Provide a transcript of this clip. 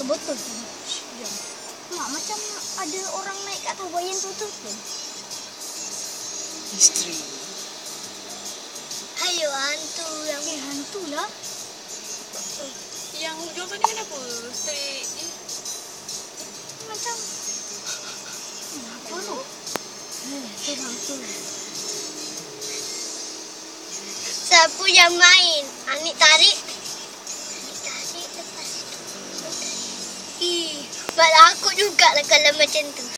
betul-betul tu. Ya. Mak macam ada orang naik kat atas bayan tu tu. Misteri. Hayo hantu yang eh, hantu lah. Yang hujung tadi kenapa? Straight. Eh, Macam apa tu? Eh, tu. Siapa yang main? Anik tarik. Buat aku juga lah kalau macam tu.